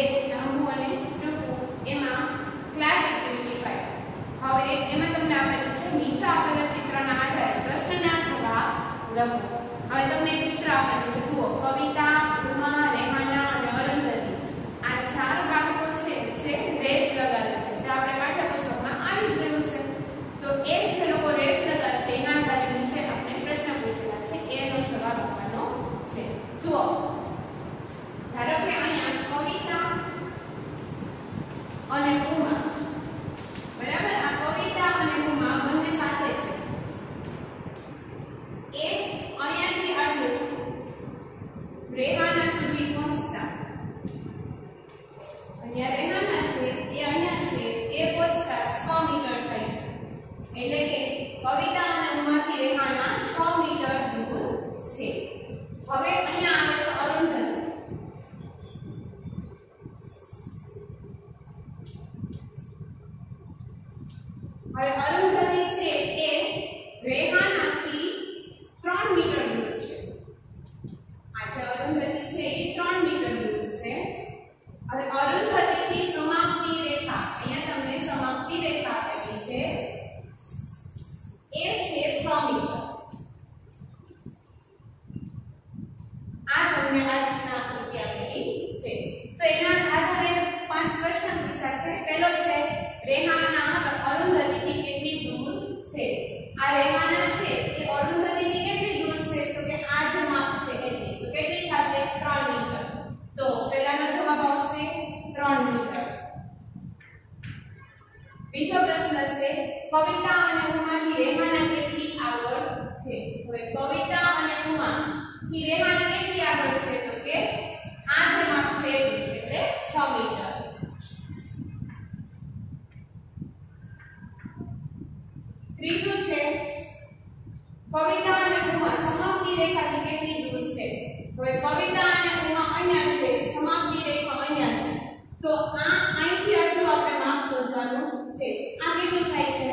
બે લાંબુ અને ટૂંકું એમાં ક્લાસ એક્ટિવિટી 5 હવે એમાં તમને આપેલું છે આપેલા ચિત્રના આધારે પ્રશ્નના જવાબ હવે તમને એક ચિત્ર આપેલું છે જુઓ કવિતા ઉમા રેહાના અને અરુંધતી આ ચાર બાળકો છે જે રેસ લગાવે છે જે આપણે પાઠ્યપુસ્તકમાં આવી જ ગયું છે તો એ જે લોકો રેસ લગાવે છે એના આધારે નીચે આપણે પ્રશ્ન પૂછેલા છે એનો જવાબ આપવાનો છે જુઓ ધારો કે અહીંયા કવિતા અને ઉમા. બરાબર? આ કવિતા અને ઉમા બંને સાથે છે. એ અહીંયાથી આટલું રેહાના સુધી પહોંચતા. અહીંયા રેહાના છે એ અહીંયા છે એ પહોંચતા 6 મીટર થાય છે એટલે કે કવિતા અને ઉમાથી રેહાના 6 મીટર દૂર છે હવે અહીંયા આવે છે અરુંધતી હવે અરુંધતી છે એ રેહાનાથી 3 મીટર દૂર છે આ જે અરુંધતી છે એ 3 મીટર દૂર છે હવે અરુંધતીથી સમાપ્તિ રેખા અહીંયા તમને સમાપ્તિ રેખા આપેલી છે એ છે 6 મીટર તો એના આધારે પાંચ પ્રશ્ન પૂછ્યા છે પહેલો છે રેહાના અરુંધતીથી કેટલી દૂર છે આ રેહાના છે એ અરુંધતીથી કેટલી દૂર છે તો આ જે માપ કેટલી થશે 3 મીટર તો પહેલાનો જવાબ આવશે 3 મીટર બીજો પ્રશ્ન છે કવિતા અને ઉમાથી રેહાના કેટલી આગળ છે હવે કવિતા ઉમા થી કેટલી આગળ છે? તો કે આ જે માપ છે, એટલે 6 મીટર. ત્રીજું છે, કવિતા અને ઉમા સમાપ્તિ રેખાથી કેટલી દૂર છે? હવે કવિતા અને ઉમા અહીંયા છે, સમાપ્તિ રેખા અહીંયા છે. તો આ અહીંથી આટલું આપણે માપ શોધવાનું છે. આ કેટલું થાય છે?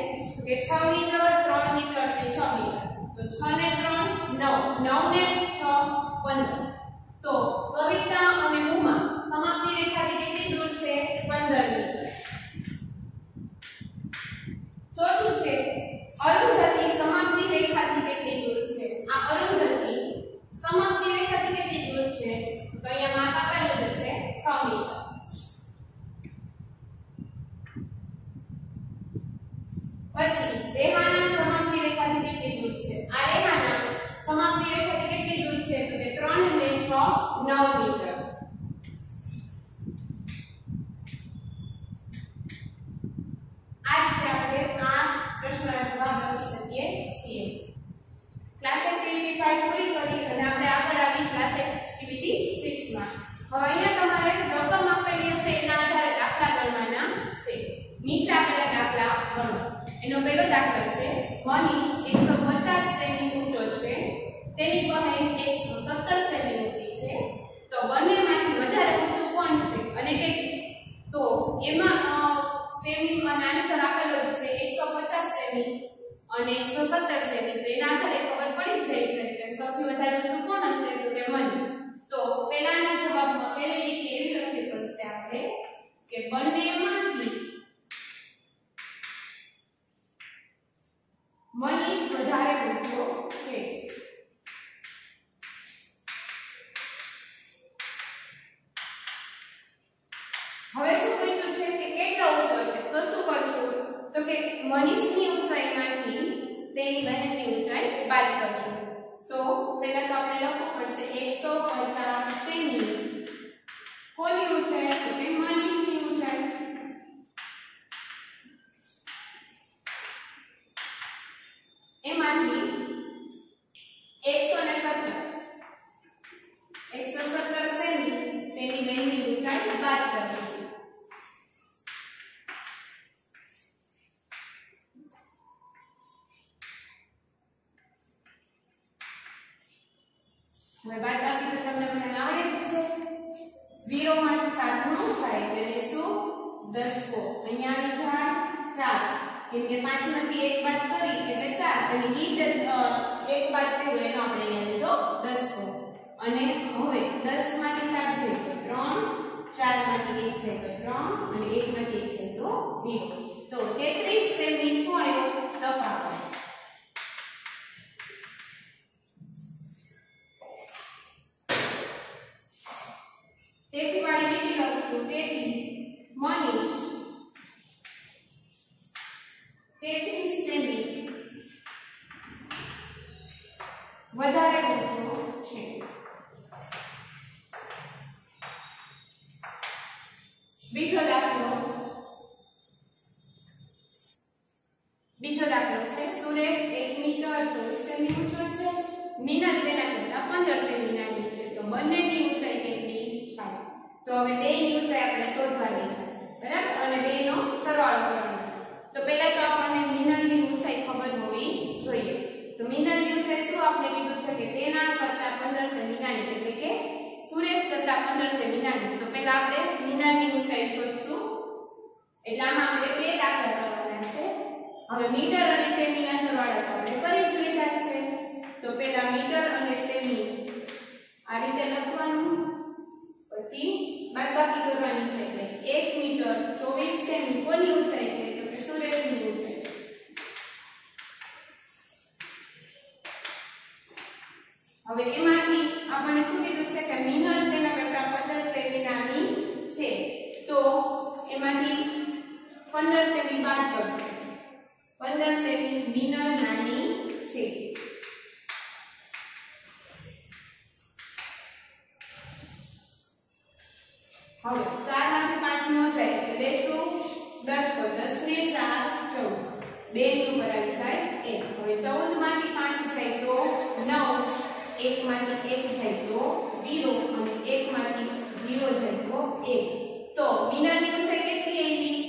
કે 6 મીટર 3 મીટર અને 6 મીટર. તો 6 ને 3 9 9 ને છ, પંદર. તો કવિતા અને ઉમા સમાપ્તિ રેખાથી કેટલી દૂર છે? 15 મીટર ચોથું છે, અરુંધતી સમાપ્તિ રેખાથી કેટલી દૂર છે? આ અરુંધતી સમાપ્તિ રેખાથી કેટલી દૂર છે? તો અહીંયા માપ આપેલું છે, છ મીટર. પછી, રેહાના સમાપ્તિ રેખાથી કેટલી દૂર છે? આ રેહાના સમાપ્તિ રેખાથી કેટલી દૂર છે? તો કે 3 ને 6 9 મીટર. આ રીતે આપણે પાંચ પ્રશ્નના જવાબ લખી શકીએ છીએ. ક્લાસ એક્ટિવિટી 5 પૂરી કરી અને આપણે આગળ આવી ક્લાસ એક્ટિવિટી 6 માં. હવે અહીંયા તમારે રકમ આપેલી હશે એના આધારે દાખલા ગણવાના છે. નીચે આપેલા દાખલા ગણો. એનો પહેલો દાખલો છે 1 ઇંચ 150 સેમી ઊંચો છે તેની પહોળાઈ 117 સેમી ઊંચી છે. તો બંનેમાંથી વધારે ઊંચું કોણ છે અને કેટલું? તો એમાં સેમીમાં આન્સર આપેલો છે 150 સેમી અને 117 સેમી તો એના આધારે કે મનીષની ઊંચાઈમાંથી તેની બહેનની ઊંચાઈ બાદ કરશું. હવે બાદબાકી તો તમને બધાને આવડે જ છે. 0 માંથી 7 નો થાય એટલે શું 10 કો. અહીંયા આવી જાય 4 કેમ કે પાંચમાંથી એક બાદ કરી એટલે 4 અને ઈ એક બાદ કર્યો એનો આપણે અહીંયા લીધો 10 કો. અને હવે 10 માંથી 7 છે તો 3 4 માંથી 1 છે તો 3 અને 1 માંથી 1 છે તો 0 વધારે ઊંચો છે. બીજો દાખલો. બીજો દાખલો છે, સુરેશ એક મીટર ચોવીસ સેમી ઊંચો છે મિનલ તેના કરતા પંદર સેમી નાની છે. તો બંનેની ઊંચાઈ કેટલી? થાય તો હવે બેની ઊંચાઈ આપણે શોધવાની છે બરાબર અને બેનો સરવાળો કરવાનો છે તો પહેલા તો આપણને મિનલની ઊંચાઈ ખબર હોવી જોઈએ તો મિનલની ઊંચાઈ શું આપણે કીધું છે કે તેના કરતા પંદર સેમી નાની એટલે કે સુરેશ કરતા પંદર સેમી નાની તો પહેલા આપણે મીનાની ઊંચાઈ શોધશું. એટલે આમાં આપણે બે દાખલા કરવાના છે. હવે મીટર અને સેમીના સરવાળા આપણે કરી જ લીધા છે. તો પહેલા મીટર અને સેમી આ રીતે લખવાનું. પછી બાદબાકી કરવાની છે. એટલે 1 મીટર 24 સેમી કોની ઊંચાઈ છે તો કે સુરેશની ઊંચાઈ એમાંથી આપણને શું કીધું છે કે મિનલ તેના કરતા 15 સેમી નાની છે. તો એમાંથી 15 સેમી બાદ કરશે. 15 સેમી મિનલ નાની છે. હવે 4 માંથી 5 નો જાય એટલે શું 10 તો 10 ને 4 14 બે ની ઉપર આવી જાય 1 હવે 14 માંથી 5 એક માંથી એક જાય તો ઝીરો અને એક માંથી ઝીરો જાય તો એક. તો બીના ની ઊંચાઈ કેટલી આવી